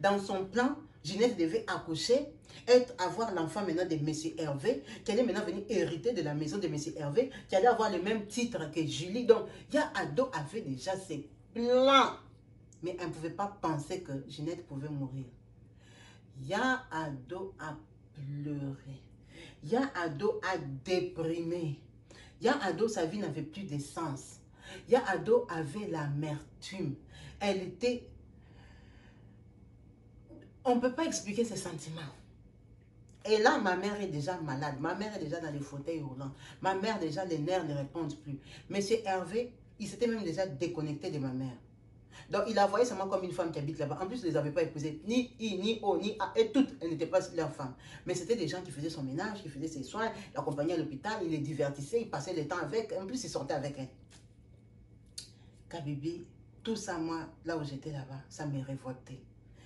Dans son plan, Ginette devait accoucher, être, avoir l'enfant maintenant de M. Hervé, qui allait maintenant venir hériter de la maison de M. Hervé, qui allait avoir le même titre que Julie. Donc, Ya Ado avait déjà ses plans. Mais elle ne pouvait pas penser que Ginette pouvait mourir. Ya Ado a pleuré. Ya Ado a déprimé. Ya Ado, sa vie n'avait plus de sens. Ya Ado avait l'amertume. Elle était... On ne peut pas expliquer ses sentiments. Et là, ma mère est déjà malade. Ma mère est déjà dans les fauteuils roulants. Ma mère, déjà, les nerfs ne répondent plus. Monsieur Hervé, il s'était même déjà déconnecté de ma mère. Donc, il la voyait seulement comme une femme qui habite là-bas. En plus, ils ne les avait pas épousées. Ni I, ni O, ni A. Et toutes, elles n'étaient pas leurs femmes. Mais c'était des gens qui faisaient son ménage, qui faisaient ses soins, l'accompagnaient à l'hôpital, ils les divertissaient, ils passaient le temps avec. En plus, ils sortaient avec elle. Kabibi, tout ça, moi, là où j'étais là-bas, ça me révoltait.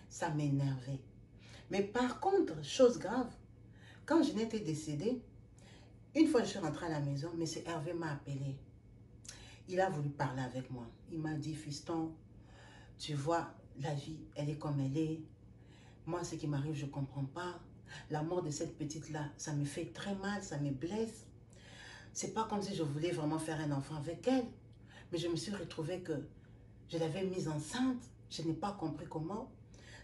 Ça m'énervait. Mais par contre, chose grave, quand je n'étais décédée, une fois je suis rentrée à la maison, M. Hervé m'a appelé. Il a voulu parler avec moi. Il m'a dit, fiston, tu vois, la vie, elle est comme elle est. Moi, ce qui m'arrive, je ne comprends pas. La mort de cette petite-là, ça me fait très mal, ça me blesse. C'est pas comme si je voulais vraiment faire un enfant avec elle. Mais je me suis retrouvée que je l'avais mise enceinte. Je n'ai pas compris comment.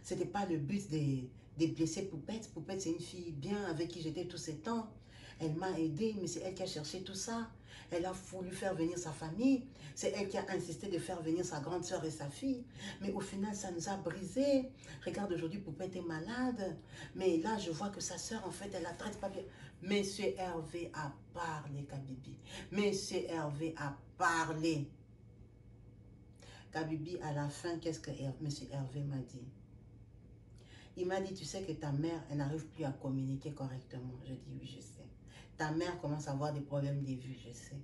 Ce n'était pas le but des, des blessés Poupette. Poupette, c'est une fille bien avec qui j'étais tous ces temps. Elle m'a aidé, mais c'est elle qui a cherché tout ça. Elle a voulu faire venir sa famille. C'est elle qui a insisté de faire venir sa grande soeur et sa fille. Mais au final, ça nous a brisé. Regarde, aujourd'hui, Poupette est malade. Mais là, je vois que sa soeur, en fait, elle la traite pas bien. Monsieur Hervé a parlé, Kabibi. Monsieur Hervé a parlé. Kabibi, à la fin, qu'est-ce que Monsieur Hervé m'a dit? Il m'a dit, tu sais que ta mère, elle n'arrive plus à communiquer correctement. Je dis, oui, je sais. Ta mère commence à avoir des problèmes de vue, je sais.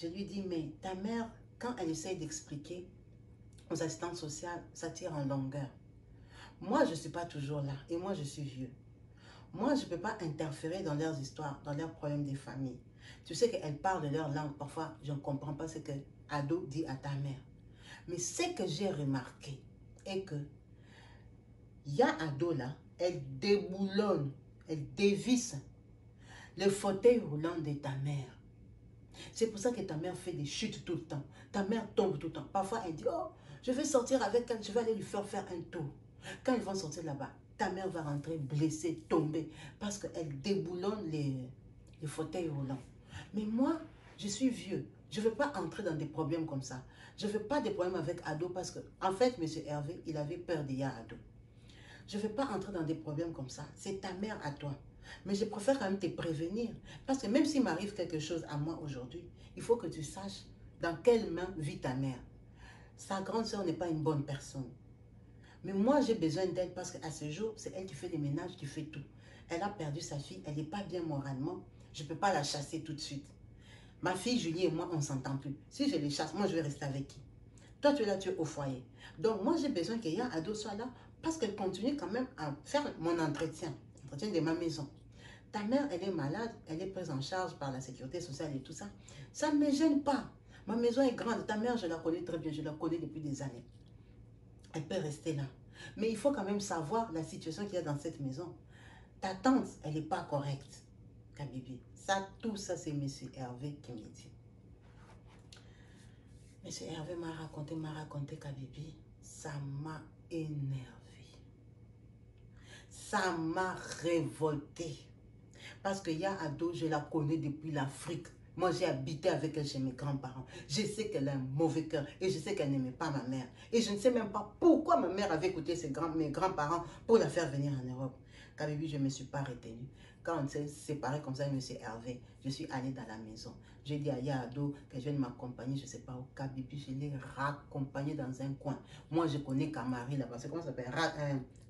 Je lui dis, mais ta mère, quand elle essaye d'expliquer aux assistantes sociales, ça tire en longueur. Moi, je ne suis pas toujours là et moi, je suis vieux. Moi, je ne peux pas interférer dans leurs histoires, dans leurs problèmes des familles. Tu sais qu'elles parlent leur langue. Parfois, je ne comprends pas ce que Ado dit à ta mère. Mais ce que j'ai remarqué est que il y a Ado là, elle déboulonne, elle dévisse le fauteuil roulant de ta mère. C'est pour ça que ta mère fait des chutes tout le temps. Ta mère tombe tout le temps. Parfois, elle dit, oh, je vais sortir avec elle, je vais aller lui faire faire un tour. Quand ils vont sortir là-bas, ta mère va rentrer blessée, tomber, parce qu'elle déboulonne les, les fauteuils roulants. Mais moi, je suis vieux. Je ne veux pas entrer dans des problèmes comme ça. Je ne veux pas des problèmes avec Ado parce que, en fait, M. Hervé, il avait peur d'y Ado. Je ne veux pas entrer dans des problèmes comme ça. C'est ta mère à toi. Mais je préfère quand même te prévenir. Parce que même s'il m'arrive quelque chose à moi aujourd'hui, il faut que tu saches dans quelle main vit ta mère. Sa grande soeur n'est pas une bonne personne. Mais moi, j'ai besoin d'elle parce qu'à ce jour, c'est elle qui fait les ménages, qui fait tout. Elle a perdu sa fille, elle n'est pas bien moralement. Je ne peux pas la chasser tout de suite. Ma fille Julie et moi, on ne s'entend plus. Si je les chasse, moi, je vais rester avec qui? Toi, tu es là, tu es au foyer. Donc, moi, j'ai besoin un ado soit là parce qu'elle continue quand même à faire mon entretien, l'entretien de ma maison. Ta mère, elle est malade, elle est prise en charge par la sécurité sociale et tout ça. Ça ne me gêne pas. Ma maison est grande. Ta mère, je la connais très bien. Je la connais depuis des années. Elle peut rester là. Mais il faut quand même savoir la situation qu'il y a dans cette maison. Ta tante, elle n'est pas correcte, Kabibi. Ça, tout ça, c'est M. Hervé qui me dit. M. Hervé m'a raconté, m'a raconté, Kabibi. Ça m'a énervé. Ça m'a révolté. Parce que Ado, je la connais depuis l'Afrique. Moi, j'ai habité avec elle chez mes grands-parents. Je sais qu'elle a un mauvais cœur et je sais qu'elle n'aimait pas ma mère. Et je ne sais même pas pourquoi ma mère avait écouté ses grands, mes grands-parents pour la faire venir en Europe. Kabibi, je ne me suis pas retenue. Quand on s'est séparés comme ça, M. Hervé, je suis allée dans la maison. J'ai dit à Yado que je vienne m'accompagner, je ne sais pas où. Kabibi, je l'ai raccompagné dans un coin. Moi, je connais Kamari là-bas. C'est comment ça s'appelle?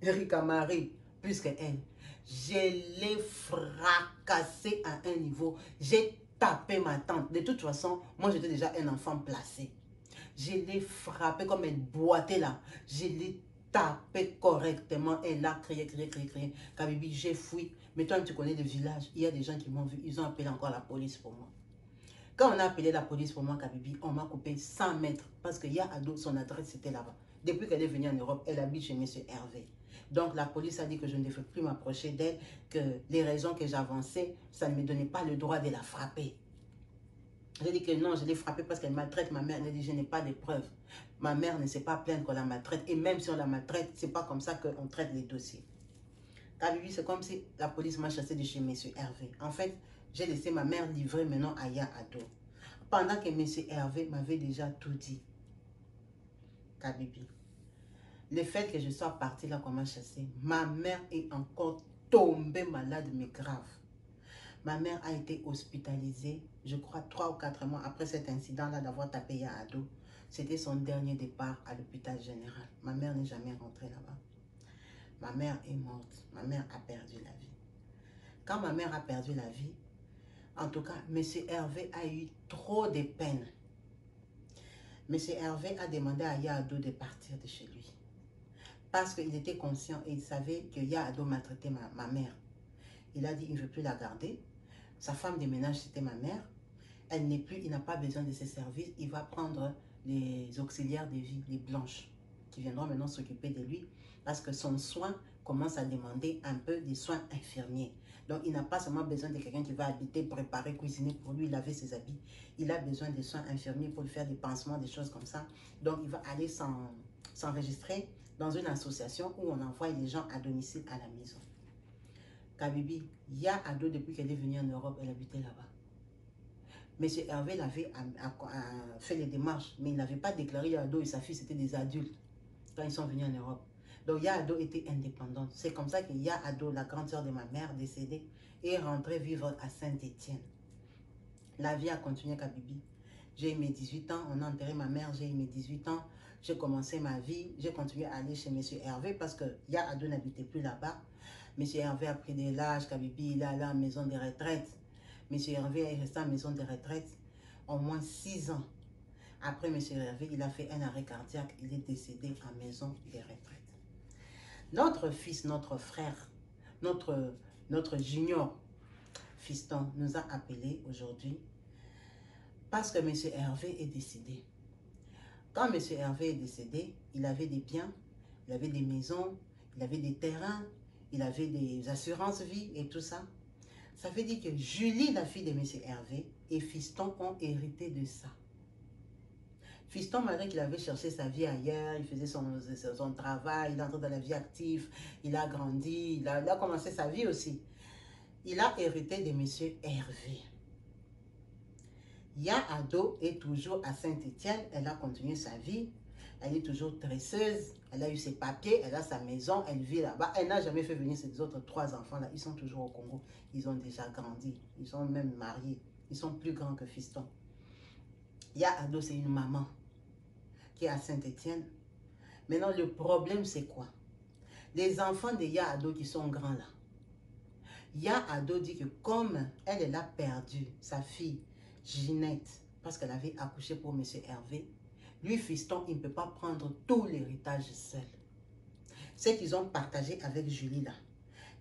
Eric Kamari, plus qu'elle. Je l'ai fracassé à un niveau. J'ai tapé ma tante. De toute façon, moi, j'étais déjà un enfant placé. Je l'ai frappé comme elle boitait là. Je l'ai tapé correctement. Elle a crié, crié, crié, crié. Kabibi, j'ai fui. Mais toi, tu connais le village. Il y a des gens qui m'ont vu. Ils ont appelé encore la police pour moi. Quand on a appelé la police pour moi, Kabibi, on m'a coupé 100 mètres. Parce qu'il y a Ado, son adresse, c'était là-bas. Depuis qu'elle est venue en Europe, elle habite chez M. Hervé. Donc la police a dit que je ne devais plus m'approcher d'elle, que les raisons que j'avançais, ça ne me donnait pas le droit de la frapper. J'ai dit que non, je l'ai frappée parce qu'elle maltraite ma mère. Elle a dit, je n'ai pas de preuves. Ma mère ne sait pas plaindre qu'on la maltraite. Et même si on la maltraite, c'est pas comme ça qu'on traite les dossiers. Kabibi, c'est comme si la police m'a chassé de chez M. Hervé. En fait, j'ai laissé ma mère livrer maintenant à Ado. Pendant que M. Hervé m'avait déjà tout dit. Kabibi le fait que je sois partie là m'a chassé, ma mère est encore tombée malade, mais grave. Ma mère a été hospitalisée, je crois, trois ou quatre mois après cet incident-là d'avoir tapé à. C'était son dernier départ à l'hôpital général. Ma mère n'est jamais rentrée là-bas. Ma mère est morte. Ma mère a perdu la vie. Quand ma mère a perdu la vie, en tout cas, M. Hervé a eu trop de peine. M. Hervé a demandé à Yado de partir de chez lui parce qu'il était conscient et il savait que Yado maltraitait ma, ma mère. Il a dit, il ne veut plus la garder. Sa femme de ménage, c'était ma mère. Elle n'est plus, il n'a pas besoin de ses services. Il va prendre les auxiliaires de vie, les blanches, qui viendront maintenant s'occuper de lui parce que son soin commence à demander un peu des soins infirmiers. Donc, il n'a pas seulement besoin de quelqu'un qui va habiter, préparer, cuisiner pour lui, laver ses habits. Il a besoin des soins infirmiers pour lui faire des pansements, des choses comme ça. Donc, il va aller s'enregistrer dans une association où on envoie les gens à domicile à la maison. Kabibi, il y a Ado depuis qu'elle est venue en Europe, elle habitait là-bas. Monsieur Hervé l'avait fait les démarches, mais il n'avait pas déclaré Ado et sa fille, c'était des adultes quand ils sont venus en Europe. Donc Ado était indépendante. C'est comme ça que Ado, la grande soeur de ma mère décédée, est rentrée vivre à Saint-Étienne. La vie a continué Kabibi. J'ai eu mes 18 ans, on a enterré ma mère, j'ai eu mes 18 ans. J'ai commencé ma vie, j'ai continué à aller chez M. Hervé parce que Ado n'habitait plus là-bas. M. Hervé a pris de l'âge, Kabibi, il est allé en maison de retraite. M. Hervé est resté en maison de retraite au moins 6 ans. Après M. Hervé, il a fait un arrêt cardiaque, il est décédé en maison de retraite. Notre fils, notre frère, notre, notre junior fiston nous a appelés aujourd'hui parce que M. Hervé est décédé. Quand M. Hervé est décédé, il avait des biens, il avait des maisons, il avait des terrains, il avait des assurances vie et tout ça. Ça veut dire que Julie, la fille de M. Hervé, et Fiston ont hérité de ça. Fiston, malgré qu'il avait cherché sa vie ailleurs, il faisait son, son travail, il est entré dans la vie active, il a grandi, il a, il a commencé sa vie aussi. Il a hérité de M. Hervé. Ya Ado est toujours à Saint-Étienne. Elle a continué sa vie. Elle est toujours tresseuse. Elle a eu ses papiers. Elle a sa maison. Elle vit là-bas. Elle n'a jamais fait venir ses autres trois enfants-là. Ils sont toujours au Congo. Ils ont déjà grandi. Ils sont même mariés. Ils sont plus grands que Fiston. Ya Ado, c'est une maman. qui est à Saint-Étienne. Maintenant, le problème, c'est quoi? Les enfants de Ya Ado qui sont grands là. Ya Ado dit que comme elle, elle a perdu sa fille, Ginette, parce qu'elle avait accouché pour M. Hervé, lui, fiston, il ne peut pas prendre tout l'héritage seul. Ce qu'ils ont partagé avec Julie là,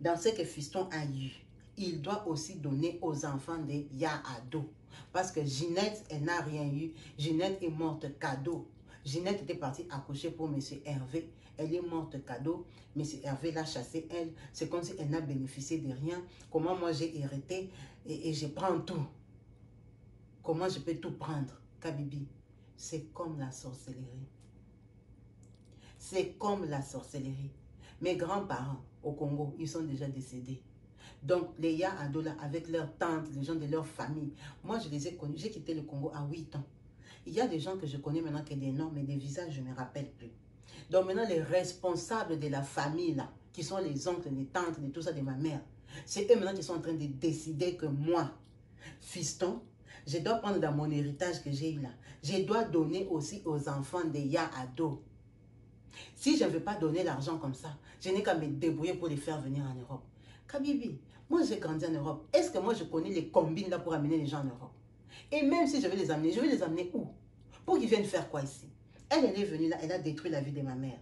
dans ce que fiston a eu, il doit aussi donner aux enfants de Ado. Parce que Ginette, elle n'a rien eu. Ginette est morte cadeau. Ginette était partie accoucher pour M. Hervé. Elle est morte cadeau. M. Hervé l'a chassée, elle. C'est comme si elle n'a bénéficié de rien. Comment moi j'ai hérité et je prends tout? Comment je peux tout prendre, Kabibi C'est comme la sorcellerie. C'est comme la sorcellerie. Mes grands-parents au Congo, ils sont déjà décédés. Donc, les Ya Adola, avec leurs tantes, les gens de leur famille, moi, je les ai connus. J'ai quitté le Congo à 8 ans. Il y a des gens que je connais maintenant qui ont des noms, mais des visages, je ne me rappelle plus. Donc, maintenant, les responsables de la famille, là, qui sont les oncles, les tantes, et tout ça de ma mère, c'est eux maintenant qui sont en train de décider que moi, fiston, je dois prendre dans mon héritage que j'ai eu là. Je dois donner aussi aux enfants des Ya Ado. Si je ne veux pas donner l'argent comme ça, je n'ai qu'à me débrouiller pour les faire venir en Europe. Kabibi, moi j'ai grandi en Europe. Est-ce que moi je connais les combines là pour amener les gens en Europe? Et même si je vais les amener, je vais les amener où? Pour qu'ils viennent faire quoi ici? Elle, elle est venue là, elle a détruit la vie de ma mère.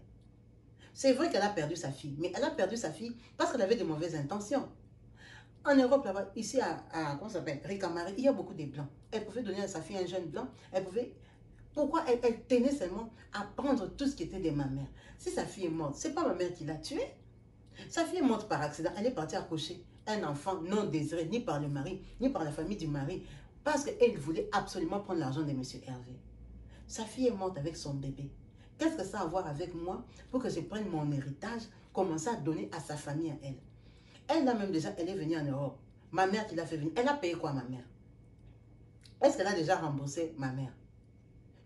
C'est vrai qu'elle a perdu sa fille, mais elle a perdu sa fille parce qu'elle avait de mauvaises intentions. En Europe, là-bas, ici à, à comment s'appelle, Ricamari, il y a beaucoup de blancs. Elle pouvait donner à sa fille un jeune blanc, elle pouvait pourquoi elle, tenait seulement à prendre tout ce qui était de ma mère? Si sa fille est morte, c'est pas ma mère qui l'a tuée. Sa fille est morte par accident. Elle est partie accoucher un enfant non désiré, ni par le mari, ni par la famille du mari, parce qu'elle voulait absolument prendre l'argent de M. Hervé. Sa fille est morte avec son bébé. Qu'est-ce que ça a à voir avec moi pour que je prenne mon héritage, commencer à donner à sa famille, à elle? Elle, là même déjà, elle est venue en Europe. Ma mère qui l'a fait venir, elle a payé quoi, ma mère? Est-ce qu'elle a déjà remboursé ma mère?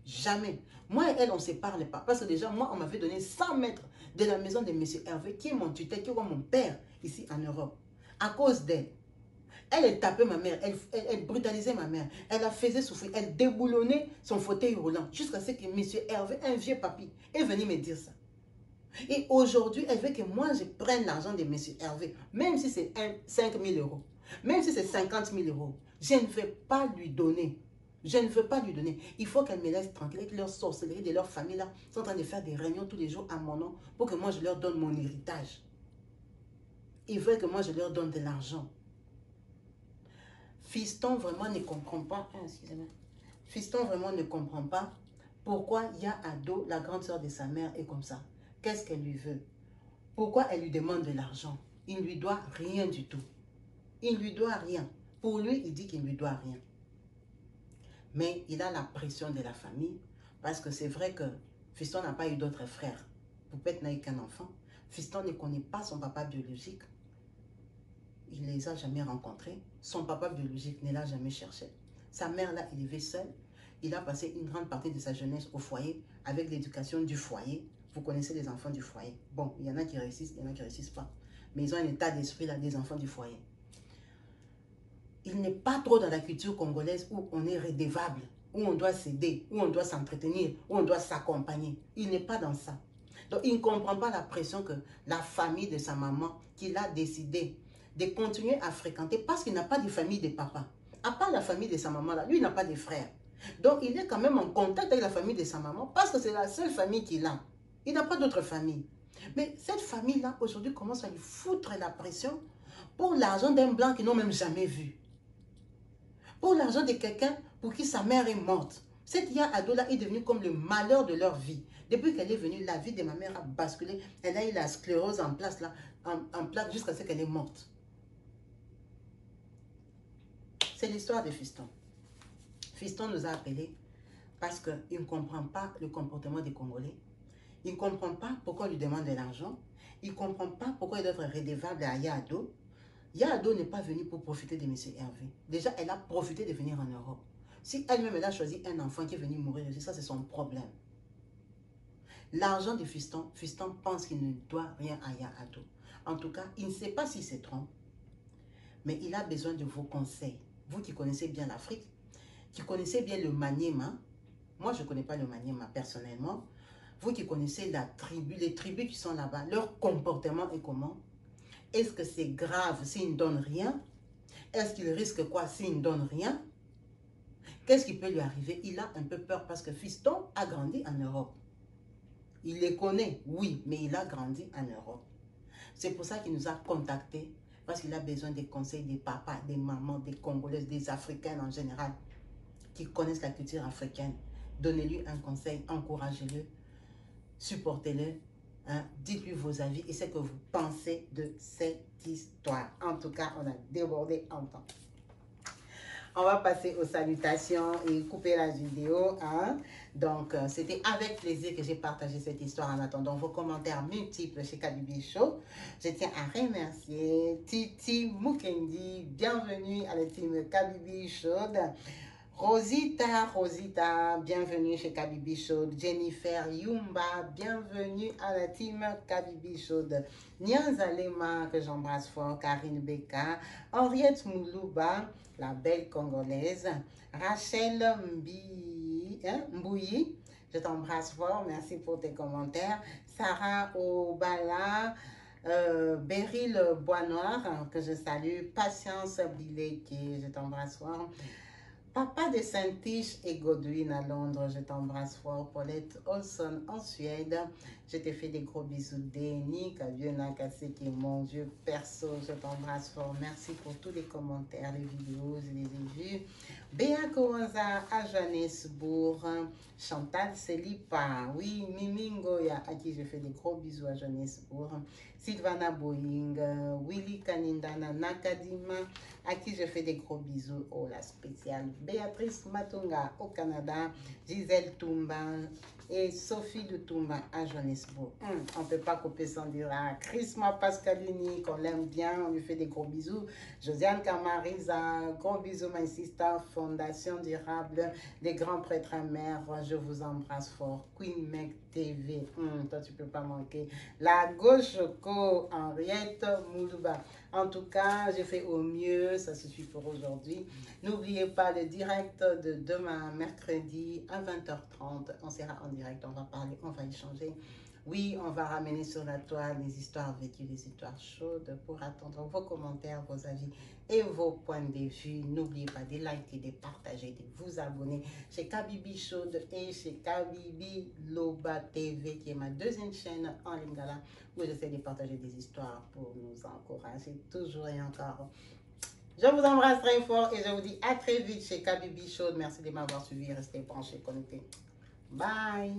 Jamais. Moi et elle, on ne se parle pas. Parce que déjà, moi, on m'avait donné 100 mètres de la maison de M. Hervé, qui est mon tuteur, qui est mon père ici en Europe. À cause d'elle. Elle, elle tapait ma mère, elle, elle, elle, brutalisait ma mère, elle la faisait souffrir, elle déboulonnait son fauteuil roulant jusqu'à ce que M. Hervé, un vieux papy, est venu me dire ça. Et aujourd'hui, elle veut que moi, je prenne l'argent de M. Hervé, même si c'est 5 000 euros, même si c'est 50 000 euros, je ne vais pas lui donner. Je ne veux pas lui donner. Il faut qu'elle me laisse tranquille avec leur sorcellerie de leur famille là. Ils sont en train de faire des réunions tous les jours à mon nom pour que moi je leur donne mon héritage. Ils veulent que moi je leur donne de l'argent. Fiston vraiment ne comprend pas. Ah, excusez-moi. Fiston vraiment ne comprend pas pourquoi Ado, la grande soeur de sa mère, est comme ça. Qu'est-ce qu'elle lui veut? Pourquoi elle lui demande de l'argent? Il ne lui doit rien du tout. Il ne lui doit rien. Pour lui, il dit qu'il ne lui doit rien. Mais il a la pression de la famille parce que c'est vrai que Fiston n'a pas eu d'autres frères. Poupette n'a eu qu'un enfant. Fiston ne connaît pas son papa biologique. Il ne les a jamais rencontrés. Son papa biologique ne l'a jamais cherché. Sa mère l'a élevé seule. Il a passé une grande partie de sa jeunesse au foyer avec l'éducation du foyer. Vous connaissez les enfants du foyer. Bon, il y en a qui réussissent, il y en a qui ne réussissent pas. Mais ils ont un état d'esprit là des enfants du foyer il n'est pas trop dans la culture congolaise où on est redevable, où on doit s'aider, où on doit s'entretenir, où on doit s'accompagner. Il n'est pas dans ça. Donc, il ne comprend pas la pression que la famille de sa maman, qu'il a décidé de continuer à fréquenter parce qu'il n'a pas de famille de papa. À part la famille de sa maman, là, lui, il n'a pas de frères. Donc, il est quand même en contact avec la famille de sa maman parce que c'est la seule famille qu'il a. Il n'a pas d'autre famille. Mais cette famille-là, aujourd'hui, commence à lui foutre la pression pour l'argent d'un blanc qu'ils n'ont même jamais vu pour l'argent de quelqu'un pour qui sa mère est morte. Cette Ya Ado-là est devenue comme le malheur de leur vie. Depuis qu'elle est venue, la vie de ma mère a basculé. Elle a eu la sclérose en place, là, en, en place jusqu'à ce qu'elle est morte. C'est l'histoire de Fiston. Fiston nous a appelés parce qu'il ne comprend pas le comportement des Congolais. Il ne comprend pas pourquoi on lui demande de l'argent. Il ne comprend pas pourquoi il doit être redevable à Yado. Yado n'est pas venue pour profiter de M. Hervé. Déjà, elle a profité de venir en Europe. Si elle-même, elle a choisi un enfant qui est venu mourir, ça, c'est son problème. L'argent de Fiston, Fiston pense qu'il ne doit rien à Yado. En tout cas, il ne sait pas s'il se trompe, mais il a besoin de vos conseils. Vous qui connaissez bien l'Afrique, qui connaissez bien le maniement, Moi, je ne connais pas le Maniema personnellement. Vous qui connaissez la tribu, les tribus qui sont là-bas, leur comportement est comment? Est-ce que c'est grave s'ils ne donnent rien? Est-ce qu'ils risquent quoi s'ils ne donnent rien? Qu'est-ce qui peut lui arriver? Il a un peu peur parce que Fiston a grandi en Europe. Il les connaît, oui, mais il a grandi en Europe. C'est pour ça qu'il nous a contactés, parce qu'il a besoin des conseils des papas, des mamans, des Congolaises, des Africaines en général, qui connaissent la culture africaine. Donnez-lui un conseil, encouragez-le, supportez-le, hein. dites-lui vos avis et ce que vous pensez de cette histoire. En tout cas, on a débordé en temps. On va passer aux salutations et couper la vidéo. Hein. Donc, euh, c'était avec plaisir que j'ai partagé cette histoire en attendant vos commentaires multiples chez Kabibi Show. Je tiens à remercier Titi Mukendi. Bienvenue à la team Kabibi Show. Rosita, Rosita, bienvenue chez Kabibi Show. Jennifer Yumba, bienvenue à la team Kabibi Show. Nyanzalema, que j'embrasse fort. Karine Beka. Henriette Moulouba la belle congolaise. Rachel Mbi, hein, Mbouyi, je t'embrasse fort, merci pour tes commentaires. Sarah Obala, euh, Beryl Bois Noir, que je salue. Patience Bileki, je t'embrasse fort. Papa de Saint-Tiche et Godwin à Londres, je t'embrasse fort. Paulette Olson en Suède, je te fais des gros bisous. Denis Kaviona qui mon vieux perso, je t'embrasse fort. Merci pour tous les commentaires, les vidéos, je les ai vus. Béa Kouanza à Johannesburg. Chantal Selipa, oui, Mimingoya, à qui je fais des gros bisous à Johannesburg. Sylvana Boeing, Willy Kanindana Nakadima, à qui je fais des gros bisous. Oh, la spéciale. Béatrice Matunga au Canada. Gisèle Toumba, et Sophie de Toumba à Johannesburg. Hum, on ne peut pas couper sans dire à Chrisma Pascalini, qu'on l'aime bien, on lui fait des gros bisous. Josiane Camariza, gros bisous, my sister, Fondation Durable, les grands prêtres mères, je vous embrasse fort. Queen Meg TV, hum, toi tu peux pas manquer. La gauche co, Henriette Moulouba. En tout cas, j'ai fait au mieux, ça suffit pour aujourd'hui. N'oubliez pas le direct de demain, mercredi à 20h30. On sera en direct, on va parler, on va échanger. Oui, on va ramener sur la toile les histoires vécues, les histoires chaudes pour attendre vos commentaires, vos avis et vos points de vue. N'oubliez pas de liker, de partager, de vous abonner chez Kabibi Chaude et chez Kabibi Loba TV qui est ma deuxième chaîne en Lingala où j'essaie de partager des histoires pour nous encourager toujours et encore. Je vous embrasse très fort et je vous dis à très vite chez Kabibi Chaude. Merci de m'avoir suivi. Restez branchés, connectés. Bye.